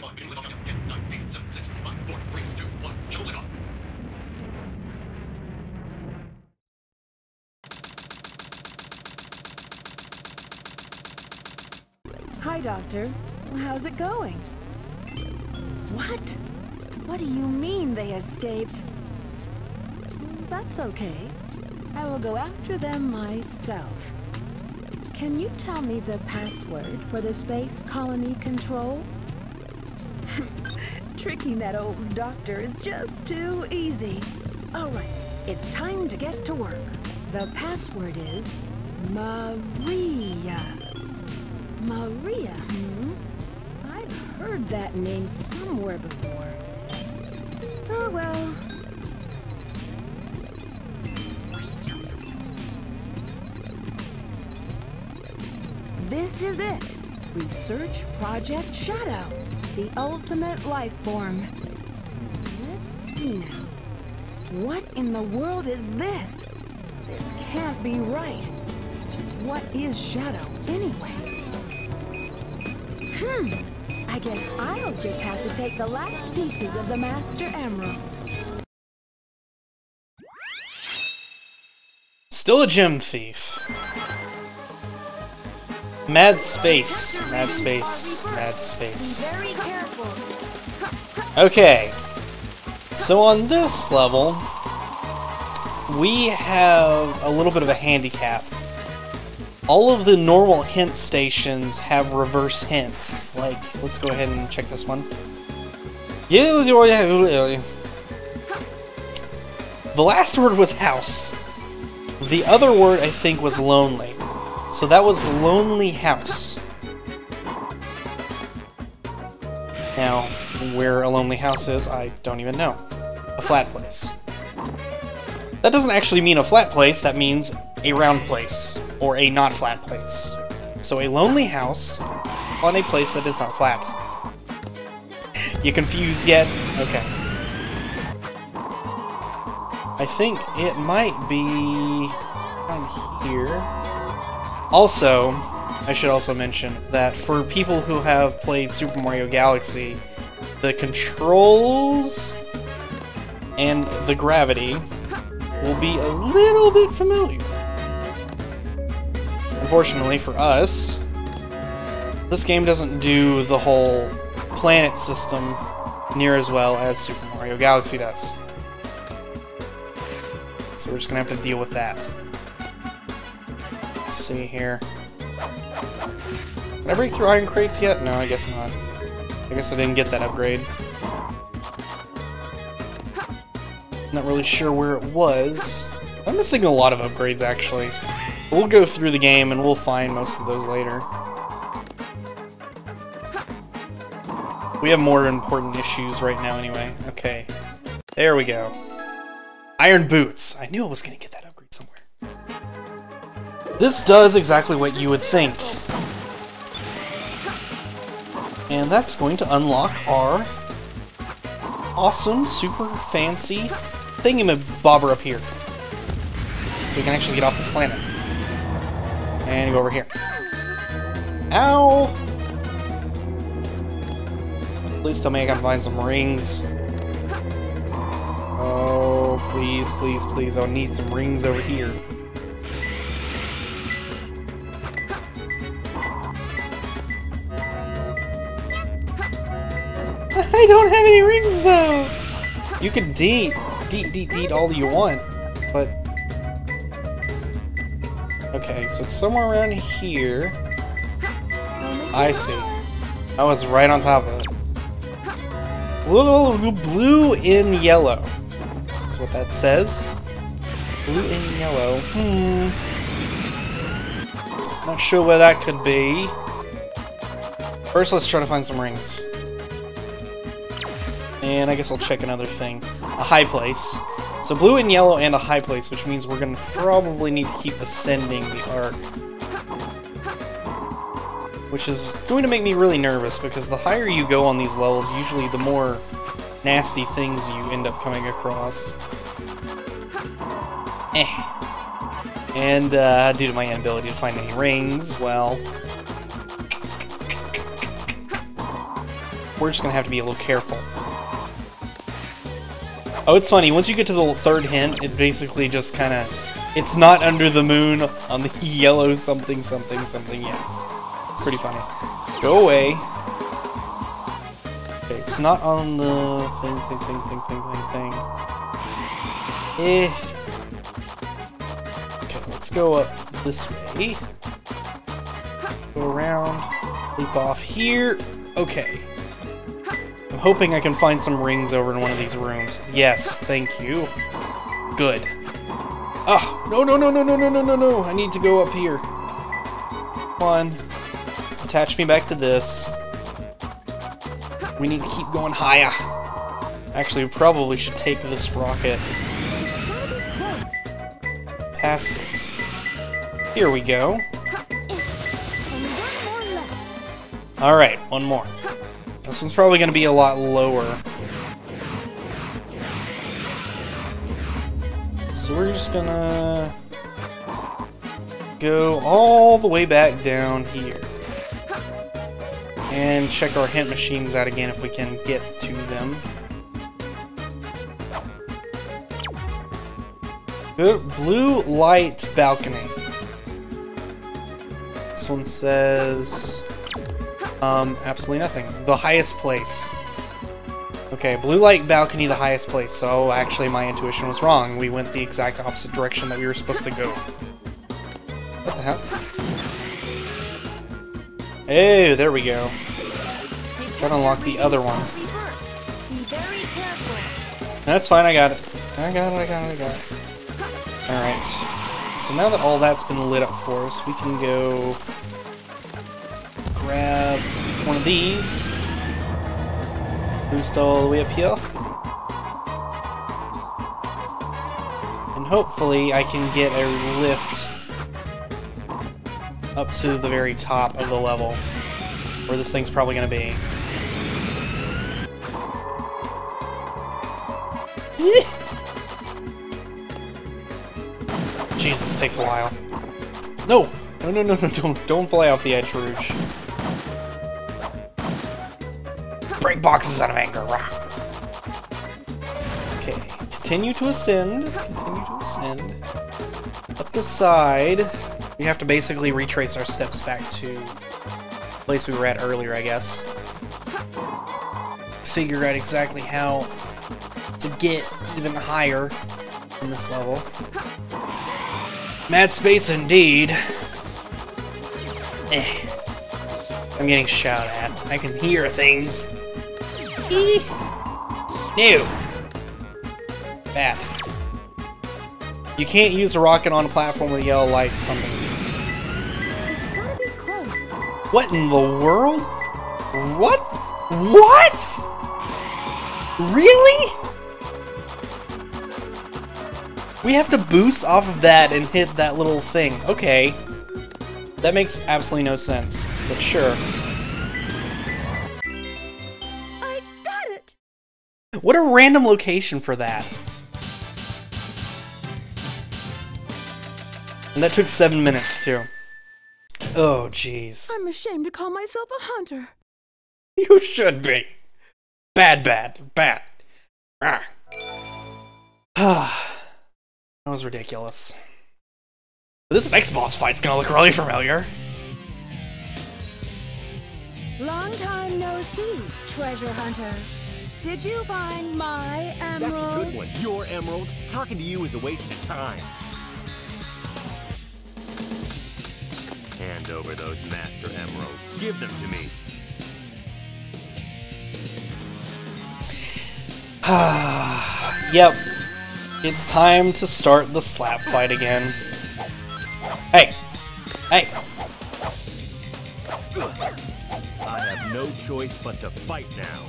Hi, Doctor. How's it going? What? What do you mean they escaped? That's okay. I will go after them myself. Can you tell me the password for the space colony control? Tricking that old doctor is just too easy. All right, it's time to get to work. The password is Maria. Maria, hmm? I've heard that name somewhere before. Oh well. This is it. Research Project Shadow. The ultimate life form. Let's see now. What in the world is this? This can't be right. Just what is Shadow, anyway? Hmm. I guess I'll just have to take the last pieces of the Master Emerald. Still a gem thief. Mad space. Mad space. Mad space. Okay. So on this level, we have a little bit of a handicap. All of the normal hint stations have reverse hints. Like, let's go ahead and check this one. The last word was house. The other word, I think, was lonely. So that was lonely house. Now, where a lonely house is, I don't even know. A flat place. That doesn't actually mean a flat place, that means a round place, or a not flat place. So a lonely house on a place that is not flat. You confused yet? Okay. I think it might be down here. Also, I should also mention that for people who have played Super Mario Galaxy, the controls and the gravity will be a little bit familiar. Unfortunately for us, this game doesn't do the whole planet system near as well as Super Mario Galaxy does. So we're just gonna have to deal with that. Let's see here. Did I break through iron crates yet? No, I guess not. I guess I didn't get that upgrade. Not really sure where it was. I'm missing a lot of upgrades, actually. We'll go through the game and we'll find most of those later. We have more important issues right now anyway. Okay. There we go. Iron Boots. I knew I was going to get that upgrade somewhere. This does exactly what you would think. And that's going to unlock our awesome, super fancy thingamabobber up here. So we can actually get off this planet. And go over here. Ow! Please tell me I can find some rings. Oh, please, please, please. I need some rings over here. I don't have any rings, though! You can deet, deet, deet, deet all you want, but... Okay, so it's somewhere around here. I see. I was right on top of it. Blue, in yellow. That's what that says. Blue in yellow. Hmm. Not sure where that could be. First, let's try to find some rings. And I guess I'll check another thing. A high place. So blue and yellow and a high place, which means we're going to probably need to keep ascending the arc. Which is going to make me really nervous, because the higher you go on these levels, usually the more nasty things you end up coming across. Eh. And uh, due to my inability to find any rings, well... we're just gonna have to be a little careful. Oh, it's funny. Once you get to the third hint, it basically just kind of... It's not under the moon on the yellow something something something, yeah. It's pretty funny. Go away. Okay, it's not on the thing, thing, thing, thing, thing, thing, thing. Eh. Okay, let's go up this way. Go around, leap off here. Okay. I'm hoping I can find some rings over in one of these rooms. Yes, thank you. Good. Ah, no, no, no, no, no, no, no, no, no. I need to go up here. One. Attach me back to this. We need to keep going higher. Actually, we probably should take this rocket past it. Here we go. Alright, one more. This one's probably going to be a lot lower. So we're just gonna go all the way back down here. And check our hint machines out again if we can get to them. Blue light balcony. This one says... Um, absolutely nothing. The highest place. Okay, blue light balcony, the highest place. So actually my intuition was wrong. We went the exact opposite direction that we were supposed to go. What the hell? Hey, there we go. Gotta unlock the other one. That's fine, I got it. I got it, I got it, I got it. Alright. So now that all that's been lit up for us, we can go grab one of these. Boost all the way up here. And hopefully I can get a lift up to the very top of the level, where this thing's probably going to be. Jesus, takes a while. No! No, no, no, no, don't, don't fly off the edge, Rouge. Break boxes out of anger. Okay, continue to ascend. Continue to ascend. Up the side. We have to basically retrace our steps back to the place we were at earlier, I guess. Figure out exactly how to get even higher in this level. Mad space indeed. Eh. I'm getting shot at. I can hear things. New. Bad. You can't use a rocket on a platform with yellow light something. What in the world? What? What? Really? We have to boost off of that and hit that little thing. Okay. That makes absolutely no sense, but sure. What a random location for that. And that took seven minutes, too. Oh, jeez. I'm ashamed to call myself a hunter. You should be. Bad, bad, bad. Ah. That was ridiculous. This next boss fight's gonna look really familiar. Long time no see, treasure hunter. Did you find my emerald? That's a good one. Your emerald. Talking to you is a waste of time. Hand over those master emeralds. Give them to me. yep, it's time to start the slap fight again. Hey! Hey! I have no choice but to fight now.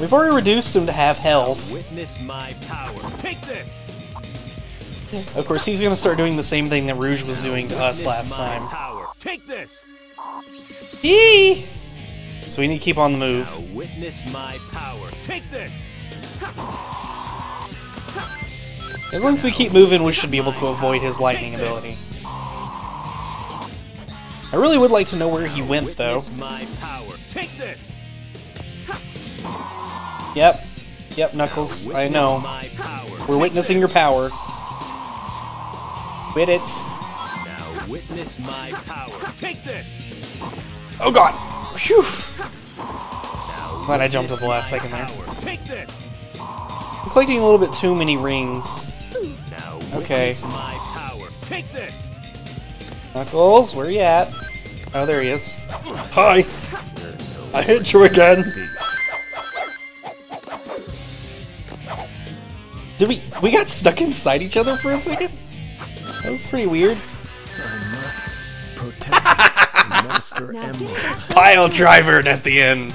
We've already reduced him to half health. Witness my power. Take this! Of course, he's gonna start doing the same thing that Rouge was doing to us last time. Power. Take this! Eee! So we need to keep on the move. Now witness my power. Take this! As long as we keep moving, we should be able to avoid his lightning ability. I really would like to know where he went, though. Witness my power. Take this. Yep. Yep, Knuckles. I know. We're witnessing your power. Quit it. Now witness my power. Take this. Oh god! Phew! Glad I jumped at the last second there. Take this. I'm collecting a little bit too many rings. Okay. my power. Take this. Knuckles, where are you at? Oh, there he is. Hi! I hit you again! Did we- we got stuck inside each other for a second? That was pretty weird. I must protect Master Now Emerald. Pile driver at the end.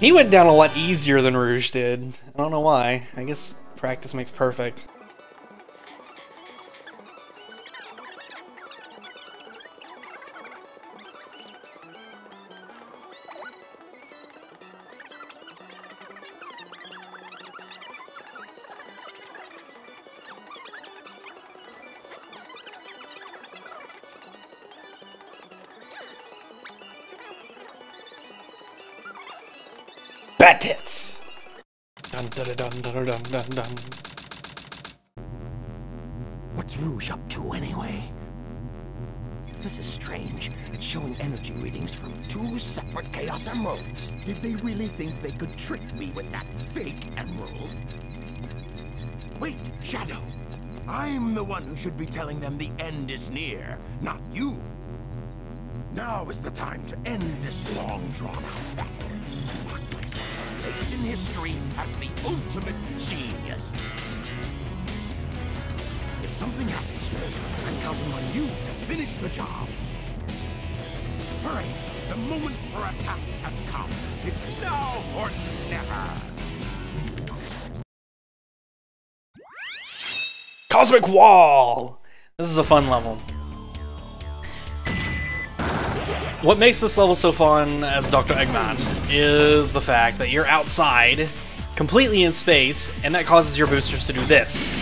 He went down a lot easier than Rouge did. I don't know why. I guess practice makes perfect. Bat tits! Dun dun dun dun dun dun dun. What's Rouge up to anyway? This is strange. It's showing energy readings from two separate Chaos Emeralds. Did they really think they could trick me with that fake emerald? Wait, Shadow. I'm the one who should be telling them the end is near, not you. Now is the time to end this long drawn out battle. Place in history as the ultimate genius. If something happens, to me, I'm counting on you to finish the job. Hurry! The moment for attack has come. It's now or never. Cosmic Wall! This is a fun level. What makes this level so fun as Dr. Eggman is the fact that you're outside, completely in space, and that causes your boosters to do this.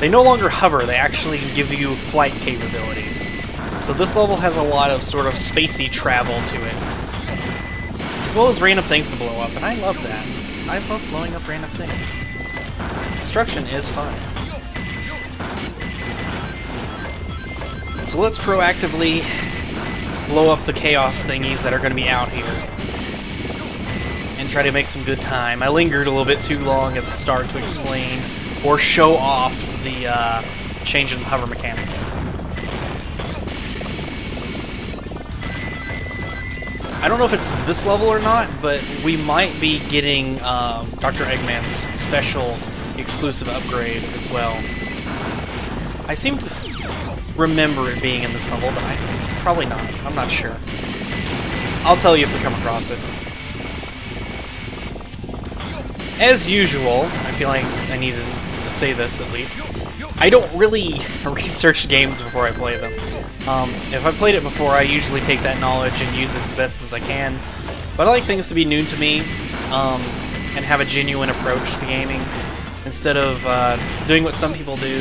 They no longer hover, they actually give you flight capabilities. So this level has a lot of sort of spacey travel to it. As well as random things to blow up, and I love that. I love blowing up random things. Destruction is fun. So let's proactively blow up the chaos thingies that are going to be out here. And try to make some good time. I lingered a little bit too long at the start to explain or show off the uh, change in hover mechanics. I don't know if it's this level or not, but we might be getting um, Dr. Eggman's special exclusive upgrade as well. I seem to remember it being in this level, but I probably not. I'm not sure. I'll tell you if we come across it. As usual, I feel like I needed to say this at least. I don't really research games before I play them. Um, if I played it before, I usually take that knowledge and use it the best as I can. But I like things to be new to me um, and have a genuine approach to gaming instead of uh, doing what some people do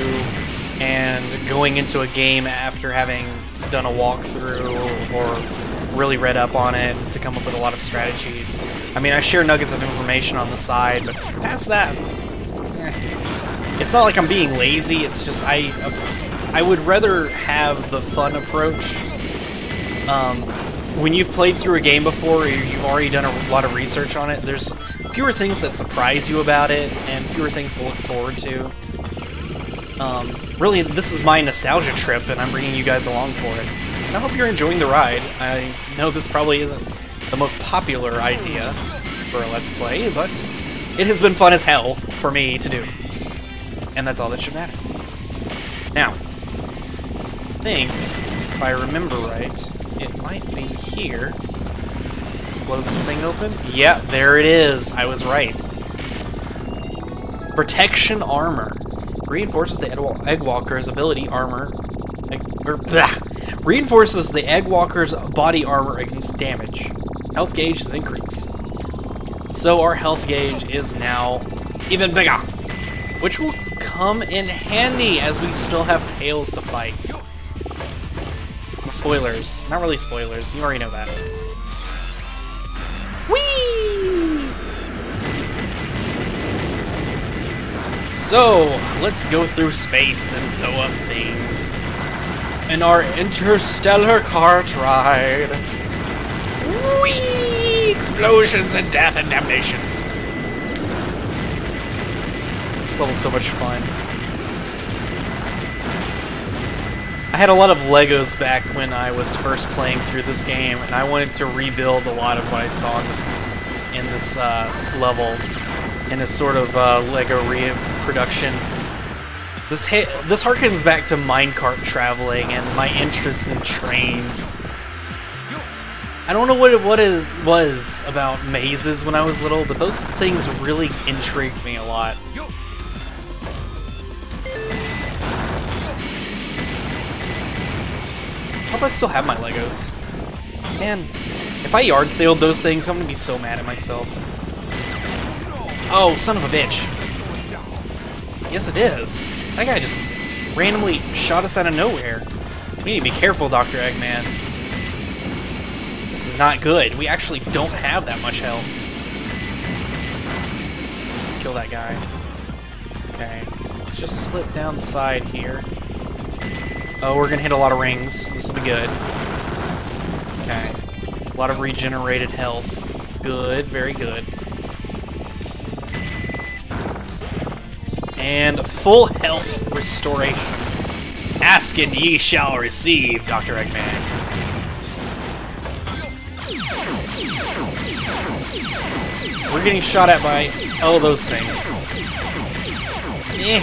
and going into a game after having done a walkthrough or really read up on it to come up with a lot of strategies. I mean, I share nuggets of information on the side, but past that, eh. it's not like I'm being lazy. It's just I, I would rather have the fun approach. Um, when you've played through a game before, or you've already done a lot of research on it. There's fewer things that surprise you about it, and fewer things to look forward to. Um, really, this is my nostalgia trip, and I'm bringing you guys along for it. And I hope you're enjoying the ride. I know this probably isn't the most popular idea for a Let's Play, but it has been fun as hell for me to do. And that's all that should matter. Now, I think, if I remember right, it might be here. Blow this thing open? Yeah, there it is. I was right. Protection armor. Reinforces the Eggwalker's ability armor. Or, blah, reinforces the Eggwalker's body armor against damage. Health gauge is increased. So our health gauge is now even bigger. Which will come in handy as we still have Tails to fight. Spoilers. Not really spoilers. You already know that. So, let's go through space and blow up things. In our interstellar cart ride. Whee! Explosions and death and damnation. This level's so much fun. I had a lot of Legos back when I was first playing through this game, and I wanted to rebuild a lot of what I saw in this in this uh, level in a sort of uh, Lego reproduction. This this harkens back to minecart traveling and my interest in trains. I don't know what it what it was about mazes when I was little, but those things really intrigued me a lot. Hope I still have my Legos. Man, if I yard sailed those things, I'm gonna be so mad at myself. Oh, son of a bitch. Yes, it is. That guy just randomly shot us out of nowhere. We need to be careful, Dr. Eggman. This is not good. We actually don't have that much health. Kill that guy. Okay. Let's just slip down the side here. Oh, we're gonna hit a lot of rings. This will be good. Okay. A lot of regenerated health. Good, very good. And full health restoration. Ask and ye shall receive, Dr. Eggman. We're getting shot at by, oh, those things. Eh.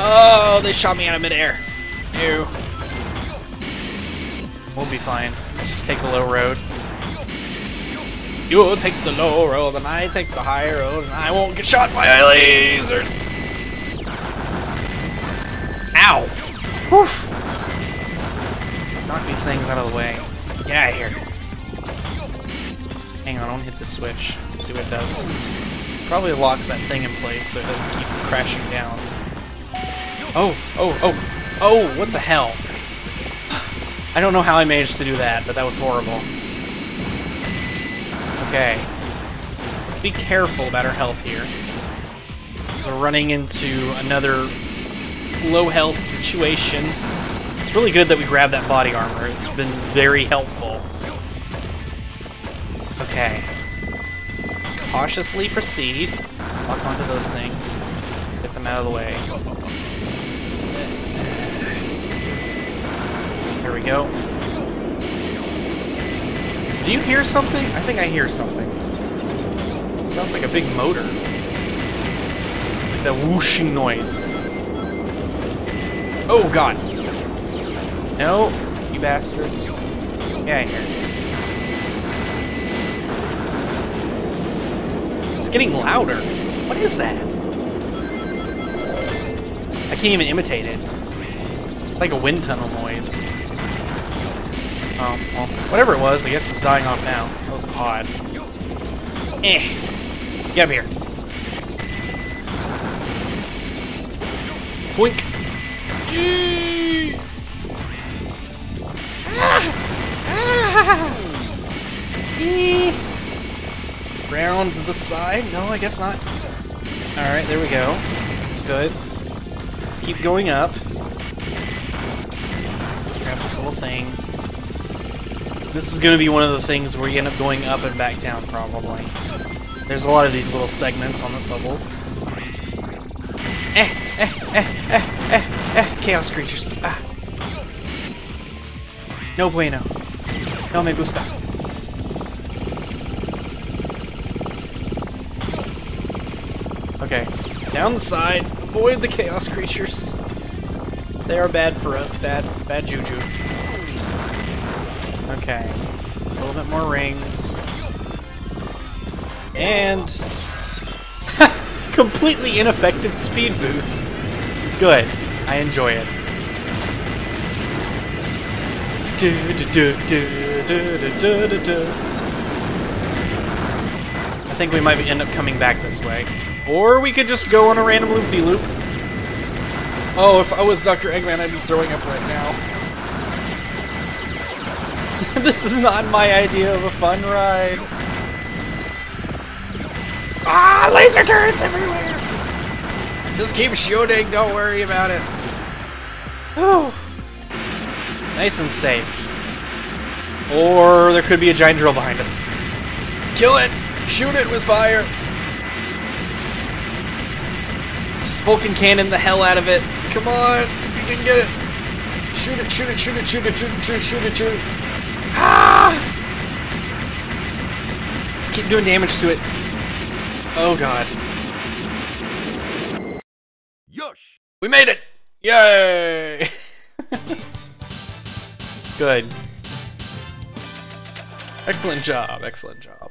Oh, they shot me out of midair. Ew. We'll be fine. Let's just take the low road. You'll take the low road, and I take the high road, and I won't get shot by lasers. Ow! Knock these things out of the way. Get out of here. Hang on, I don't hit the switch. Let's see what it does. Probably locks that thing in place so it doesn't keep crashing down. Oh, oh, oh, oh, what the hell? I don't know how I managed to do that, but that was horrible. Okay. Let's be careful about our health here. So we're running into another low health situation. It's really good that we grabbed that body armor. It's been very helpful. Okay. Cautiously proceed. Lock onto those things. Get them out of the way. There we go. Do you hear something? I think I hear something. It sounds like a big motor. Like that whooshing noise. Oh god. No, you bastards. Yeah, here. It's getting louder. What is that? I can't even imitate it. Like a wind tunnel noise. Oh, well, whatever it was, I guess it's dying off now. That was odd. Eh. Get up here. Boink. Round to the side? No, I guess not. Alright, there we go. Good. Let's keep going up. Grab this little thing. This is going to be one of the things where you end up going up and back down, probably. There's a lot of these little segments on this level. Eh, eh, eh, eh, chaos creatures. Ah. No bueno. No me gusta. Okay, down the side. Avoid the chaos creatures. They are bad for us. Bad, bad juju. Okay. A little bit more rings. And... completely ineffective speed boost. Good. I enjoy it. I think we might end up coming back this way. Or we could just go on a random loop-de-loop. Oh, if I was Dr. Eggman, I'd be throwing up right now. this is not my idea of a fun ride. Ah, laser turrets everywhere! Just keep shooting, don't worry about it. Whew. Nice and safe. Or there could be a giant drill behind us. Kill it! Shoot it with fire! Just Vulcan cannon the hell out of it. Come on! You can get it! Shoot it, shoot it, shoot it, shoot it, shoot it, shoot it, shoot it, shoot it. Ah! Just keep doing damage to it. Oh god. Yush! We made it! Yay! Good. Excellent job, excellent job.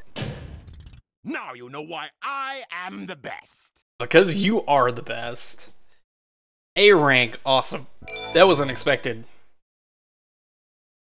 Now you know why I am the best. Because you are the best. A rank, awesome. That was unexpected.